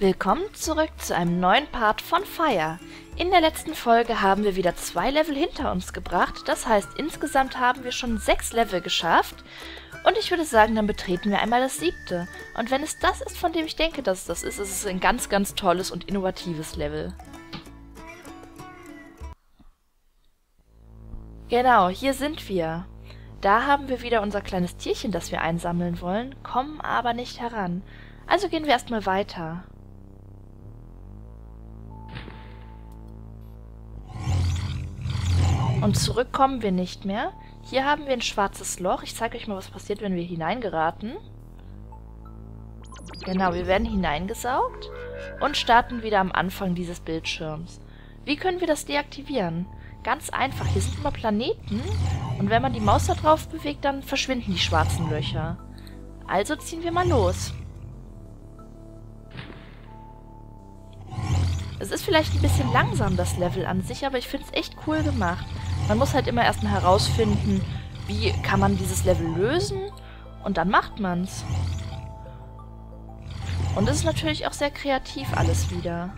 Willkommen zurück zu einem neuen Part von Fire. In der letzten Folge haben wir wieder zwei Level hinter uns gebracht. Das heißt, insgesamt haben wir schon sechs Level geschafft. Und ich würde sagen, dann betreten wir einmal das siebte. Und wenn es das ist, von dem ich denke, dass es das ist, ist es ein ganz, ganz tolles und innovatives Level. Genau, hier sind wir. Da haben wir wieder unser kleines Tierchen, das wir einsammeln wollen, kommen aber nicht heran. Also gehen wir erstmal weiter. Und zurück kommen wir nicht mehr. Hier haben wir ein schwarzes Loch. Ich zeige euch mal, was passiert, wenn wir hineingeraten. Genau, wir werden hineingesaugt und starten wieder am Anfang dieses Bildschirms. Wie können wir das deaktivieren? Ganz einfach, hier sind immer Planeten und wenn man die Maus da drauf bewegt, dann verschwinden die schwarzen Löcher. Also ziehen wir mal los. Es ist vielleicht ein bisschen langsam, das Level an sich, aber ich finde es echt cool gemacht. Man muss halt immer erstmal herausfinden, wie kann man dieses Level lösen und dann macht man's. Und es ist natürlich auch sehr kreativ alles wieder.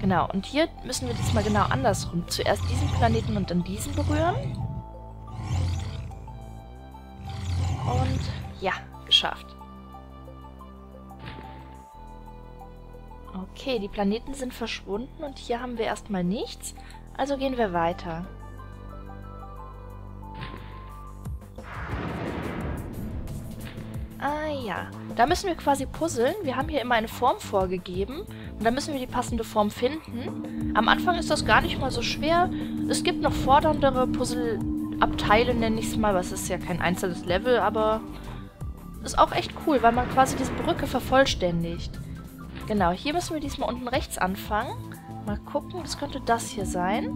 Genau, und hier müssen wir diesmal genau andersrum. Zuerst diesen Planeten und dann diesen berühren. Und ja, geschafft. Okay, die Planeten sind verschwunden und hier haben wir erstmal nichts. Also gehen wir weiter. Ah ja, da müssen wir quasi puzzeln. Wir haben hier immer eine Form vorgegeben und da müssen wir die passende Form finden. Am Anfang ist das gar nicht mal so schwer. Es gibt noch forderndere Puzzleabteile, nenne ich es mal. Was ist ja kein einzelnes Level, aber ist auch echt cool, weil man quasi diese Brücke vervollständigt. Genau, hier müssen wir diesmal unten rechts anfangen. Mal gucken, das könnte das hier sein.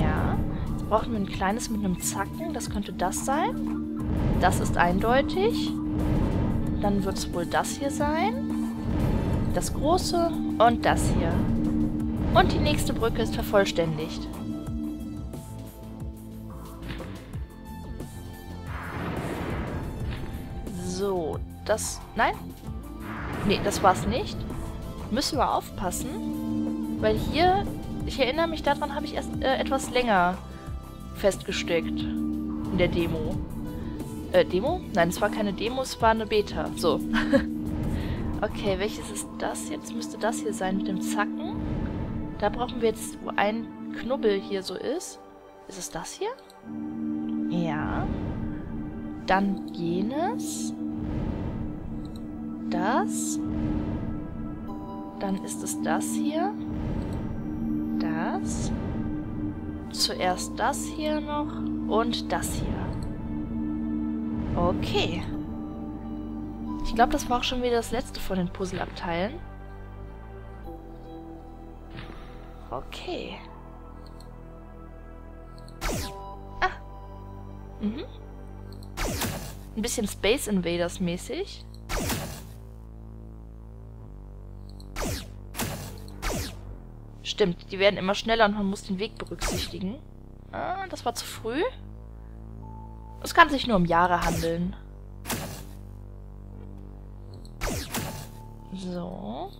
Ja. Jetzt brauchen wir ein kleines mit einem Zacken. Das könnte das sein. Das ist eindeutig. Dann wird es wohl das hier sein. Das große und das hier. Und die nächste Brücke ist vervollständigt. So, das... Nein? Nee, das war's nicht. Müssen wir aufpassen. Weil hier, ich erinnere mich daran, habe ich erst äh, etwas länger festgesteckt. In der Demo. Äh, Demo? Nein, es war keine Demo, es war eine Beta. So. okay, welches ist das? Jetzt müsste das hier sein mit dem Zacken. Da brauchen wir jetzt, wo ein Knubbel hier so ist. Ist es das hier? Ja. Dann jenes. Das. Dann ist es das hier das. Zuerst das hier noch und das hier. Okay. Ich glaube, das war auch schon wieder das letzte von den Puzzleabteilen. Okay. Ah. Mhm. Ein bisschen Space Invaders mäßig. Stimmt, die werden immer schneller und man muss den Weg berücksichtigen. Ah, das war zu früh. Es kann sich nur um Jahre handeln. So.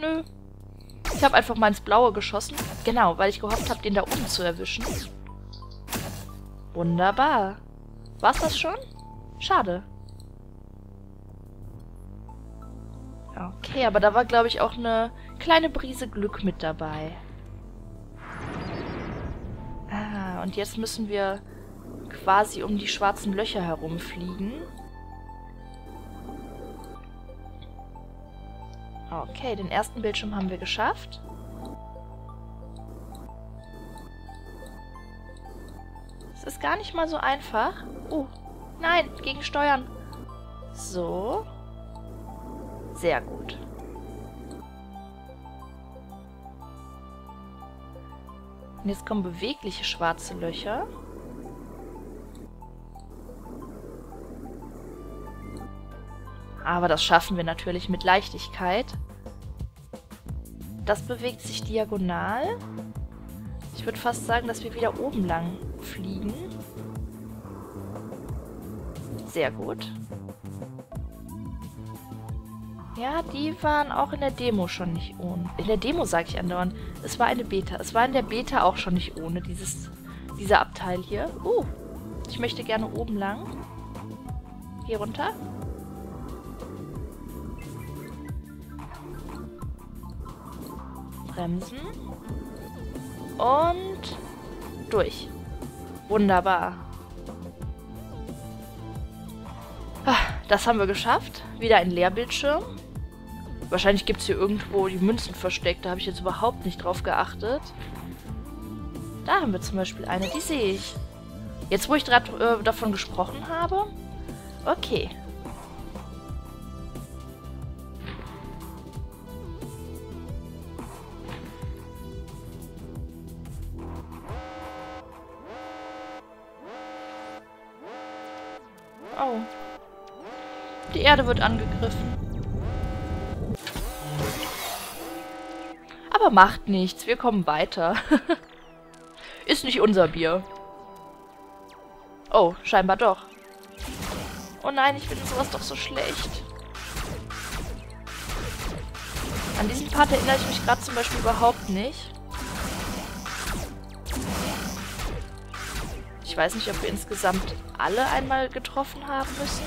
Nö. Ich habe einfach mal ins Blaue geschossen. Genau, weil ich gehofft habe, den da oben zu erwischen. Wunderbar. War's das schon? Schade. Okay, aber da war, glaube ich, auch eine kleine Brise Glück mit dabei. Ah, und jetzt müssen wir quasi um die schwarzen Löcher herumfliegen. Okay, den ersten Bildschirm haben wir geschafft. Es ist gar nicht mal so einfach. Oh, nein, gegen Steuern. So. Sehr gut. Und jetzt kommen bewegliche schwarze Löcher. Aber das schaffen wir natürlich mit Leichtigkeit. Das bewegt sich diagonal. Ich würde fast sagen, dass wir wieder oben lang fliegen. Sehr gut. Ja, die waren auch in der Demo schon nicht ohne. In der Demo sage ich andauernd. Es war eine Beta. Es war in der Beta auch schon nicht ohne, dieses, dieser Abteil hier. Uh, ich möchte gerne oben lang. Hier runter. Bremsen. Und durch. Wunderbar. Ah, das haben wir geschafft. Wieder ein Leerbildschirm. Wahrscheinlich gibt es hier irgendwo die Münzen versteckt. Da habe ich jetzt überhaupt nicht drauf geachtet. Da haben wir zum Beispiel eine. Die sehe ich. Jetzt, wo ich gerade äh, davon gesprochen habe. Okay. Oh. Die Erde wird angegriffen. Aber macht nichts, wir kommen weiter. Ist nicht unser Bier. Oh, scheinbar doch. Oh nein, ich finde sowas doch so schlecht. An diesen Part erinnere ich mich gerade zum Beispiel überhaupt nicht. Ich weiß nicht, ob wir insgesamt alle einmal getroffen haben müssen.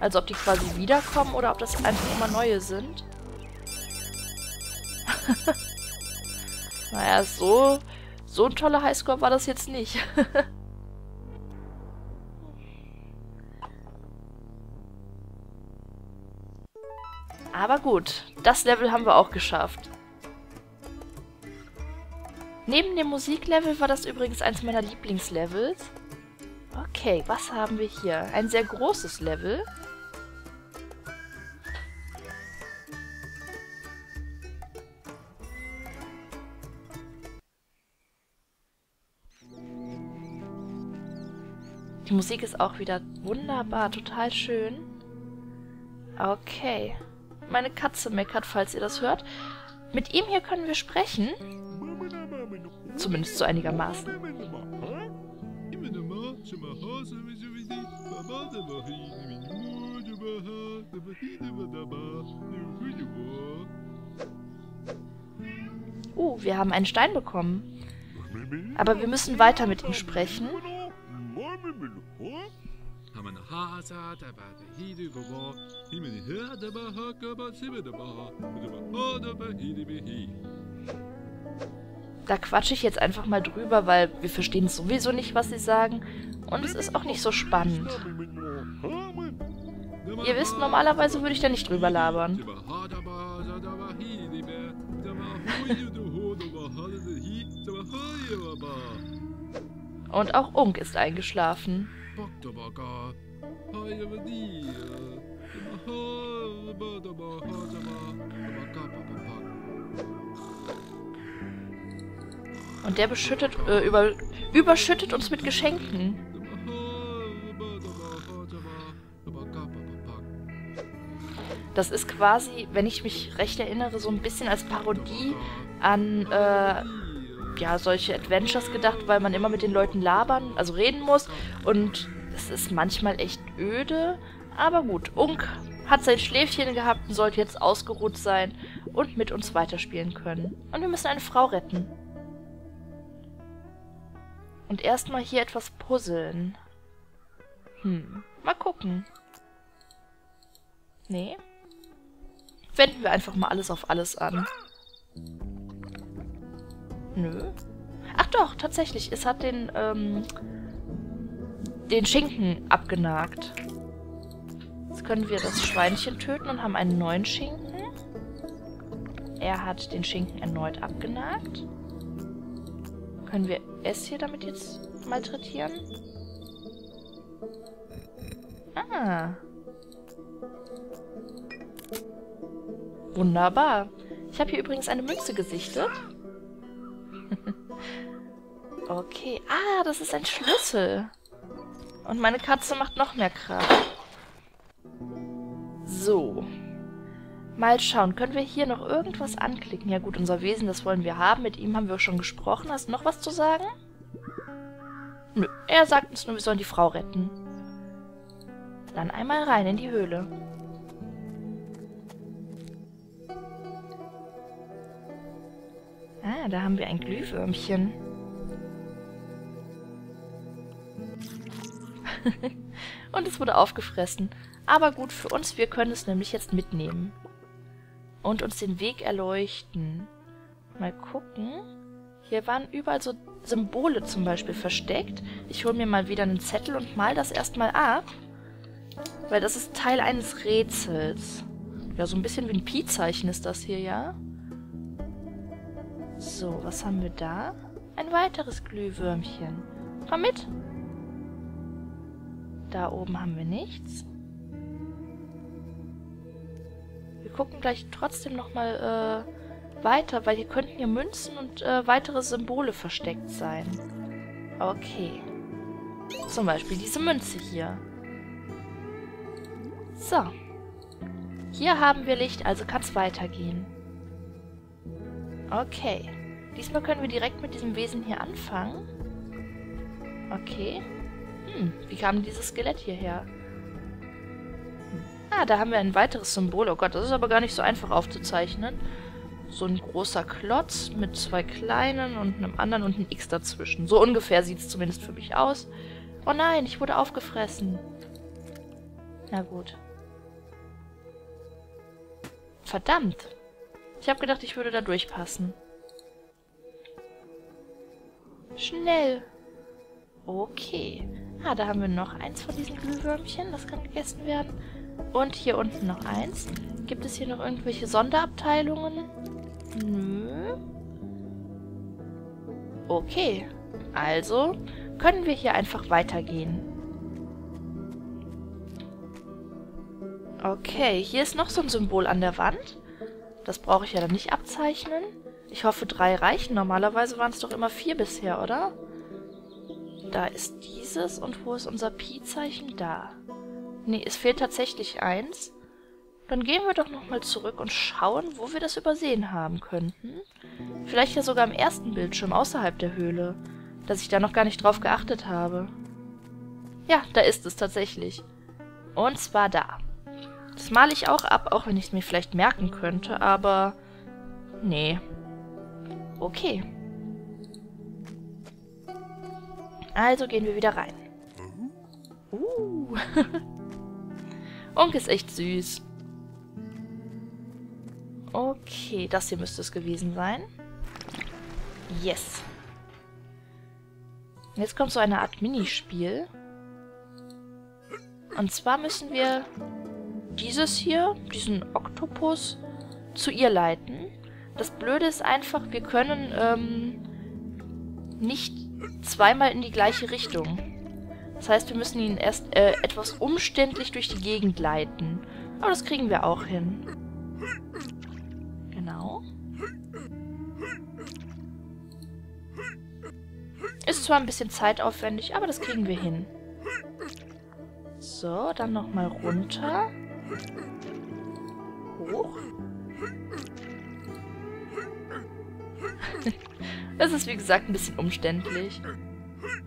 Also ob die quasi wiederkommen oder ob das einfach immer neue sind. naja, so, so ein toller Highscore war das jetzt nicht. Aber gut, das Level haben wir auch geschafft. Neben dem Musiklevel war das übrigens eins meiner Lieblingslevels. Okay, was haben wir hier? Ein sehr großes Level. Die Musik ist auch wieder wunderbar, total schön. Okay. Meine Katze meckert, falls ihr das hört. Mit ihm hier können wir sprechen. Zumindest so einigermaßen. Uh, wir haben einen Stein bekommen. Aber wir müssen weiter mit ihm sprechen. Da quatsche ich jetzt einfach mal drüber, weil wir verstehen sowieso nicht, was sie sagen. Und es ist auch nicht so spannend. Ihr wisst, normalerweise würde ich da nicht drüber labern. Und auch Unk ist eingeschlafen. Und der beschüttet, äh, über, überschüttet uns mit Geschenken. Das ist quasi, wenn ich mich recht erinnere, so ein bisschen als Parodie an äh, ja, solche Adventures gedacht, weil man immer mit den Leuten labern, also reden muss. Und es ist manchmal echt öde. Aber gut, Unk hat sein Schläfchen gehabt und sollte jetzt ausgeruht sein und mit uns weiterspielen können. Und wir müssen eine Frau retten. Und erstmal hier etwas puzzeln. Hm, mal gucken. Nee. Wenden wir einfach mal alles auf alles an. Nö. Ach doch, tatsächlich. Es hat den, ähm, den Schinken abgenagt. Jetzt können wir das Schweinchen töten und haben einen neuen Schinken. Er hat den Schinken erneut abgenagt. Können wir es hier damit jetzt malträtieren? Ah. Wunderbar. Ich habe hier übrigens eine Münze gesichtet. okay. Ah, das ist ein Schlüssel. Und meine Katze macht noch mehr Kraft. So. Mal schauen, können wir hier noch irgendwas anklicken? Ja gut, unser Wesen, das wollen wir haben. Mit ihm haben wir schon gesprochen. Hast du noch was zu sagen? Nö, er sagt uns nur, wir sollen die Frau retten. Dann einmal rein in die Höhle. Ah, da haben wir ein Glühwürmchen. Und es wurde aufgefressen. Aber gut für uns, wir können es nämlich jetzt mitnehmen. Und uns den Weg erleuchten. Mal gucken. Hier waren überall so Symbole zum Beispiel versteckt. Ich hole mir mal wieder einen Zettel und mal das erstmal ab. Weil das ist Teil eines Rätsels. Ja, so ein bisschen wie ein Pi-Zeichen ist das hier, ja? So, was haben wir da? Ein weiteres Glühwürmchen. Komm mit. Da oben haben wir nichts. Wir gucken gleich trotzdem nochmal äh, weiter, weil hier könnten ja Münzen und äh, weitere Symbole versteckt sein. Okay. Zum Beispiel diese Münze hier. So. Hier haben wir Licht, also kann es weitergehen. Okay. Diesmal können wir direkt mit diesem Wesen hier anfangen. Okay. Hm, wie kam dieses Skelett hierher? Hm. Ah, da haben wir ein weiteres Symbol. Oh Gott, das ist aber gar nicht so einfach aufzuzeichnen. So ein großer Klotz mit zwei kleinen und einem anderen und ein X dazwischen. So ungefähr sieht es zumindest für mich aus. Oh nein, ich wurde aufgefressen. Na gut. Verdammt. Ich habe gedacht, ich würde da durchpassen. Schnell. Okay. Ah, da haben wir noch eins von diesen Glühwürmchen. Das kann gegessen werden. Und hier unten noch eins. Gibt es hier noch irgendwelche Sonderabteilungen? Nö. Okay. Also können wir hier einfach weitergehen. Okay, hier ist noch so ein Symbol an der Wand. Das brauche ich ja dann nicht abzeichnen. Ich hoffe, drei reichen. Normalerweise waren es doch immer vier bisher, oder? Da ist dieses. Und wo ist unser Pi-Zeichen? Da. Nee, es fehlt tatsächlich eins. Dann gehen wir doch nochmal zurück und schauen, wo wir das übersehen haben könnten. Vielleicht ja sogar im ersten Bildschirm außerhalb der Höhle, dass ich da noch gar nicht drauf geachtet habe. Ja, da ist es tatsächlich. Und zwar da. Das male ich auch ab, auch wenn ich es mir vielleicht merken könnte, aber... Nee. Okay. Also gehen wir wieder rein. Uh. Onk ist echt süß. Okay, das hier müsste es gewesen sein. Yes. Jetzt kommt so eine Art Minispiel. Und zwar müssen wir dieses hier, diesen Oktopus, zu ihr leiten. Das Blöde ist einfach, wir können ähm, nicht zweimal in die gleiche Richtung. Das heißt, wir müssen ihn erst äh, etwas umständlich durch die Gegend leiten. Aber das kriegen wir auch hin. Genau. Ist zwar ein bisschen zeitaufwendig, aber das kriegen wir hin. So, dann nochmal runter. Hoch. Das ist, wie gesagt, ein bisschen umständlich.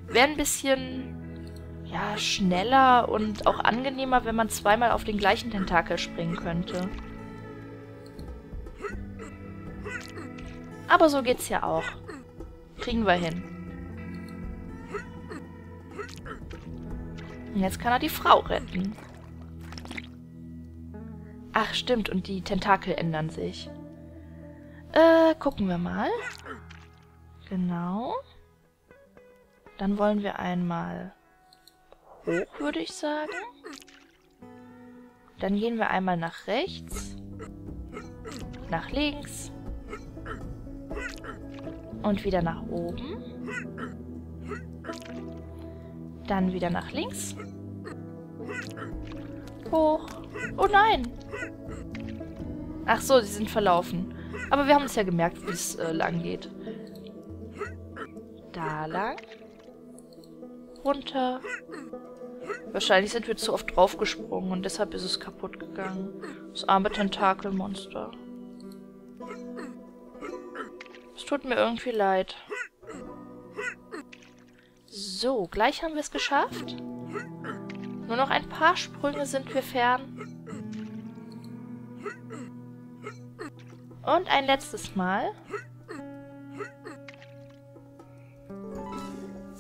Wäre ein bisschen, ja, schneller und auch angenehmer, wenn man zweimal auf den gleichen Tentakel springen könnte. Aber so geht's ja auch. Kriegen wir hin. Und jetzt kann er die Frau retten. Ach, stimmt. Und die Tentakel ändern sich. Äh, gucken wir mal. Genau. Dann wollen wir einmal hoch, würde ich sagen. Dann gehen wir einmal nach rechts. Nach links. Und wieder nach oben. Dann wieder nach links. Hoch. Oh nein! Ach so, sie sind verlaufen. Aber wir haben es ja gemerkt, wie es äh, lang geht. Da lang. Runter. Wahrscheinlich sind wir zu oft draufgesprungen und deshalb ist es kaputt gegangen. Das arme Tentakelmonster. Es tut mir irgendwie leid. So, gleich haben wir es geschafft. Nur noch ein paar Sprünge sind wir fern. Und ein letztes Mal.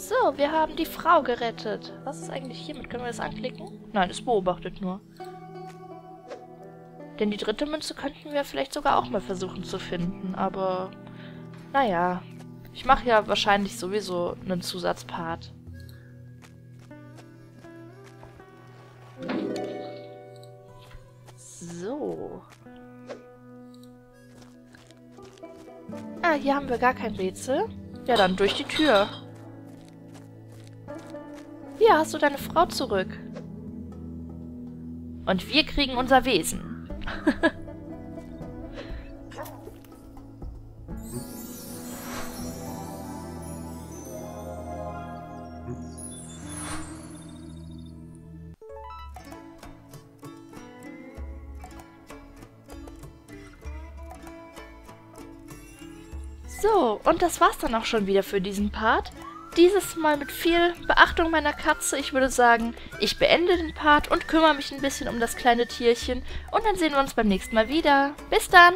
So, wir haben die Frau gerettet. Was ist eigentlich hiermit? Können wir das anklicken? Nein, es beobachtet nur. Denn die dritte Münze könnten wir vielleicht sogar auch mal versuchen zu finden, aber... Naja, ich mache ja wahrscheinlich sowieso einen Zusatzpart. So. Ah, hier haben wir gar kein Rätsel. Ja, dann durch die Tür. Hier hast du deine Frau zurück. Und wir kriegen unser Wesen. So, und das war's dann auch schon wieder für diesen Part. Dieses Mal mit viel Beachtung meiner Katze. Ich würde sagen, ich beende den Part und kümmere mich ein bisschen um das kleine Tierchen. Und dann sehen wir uns beim nächsten Mal wieder. Bis dann!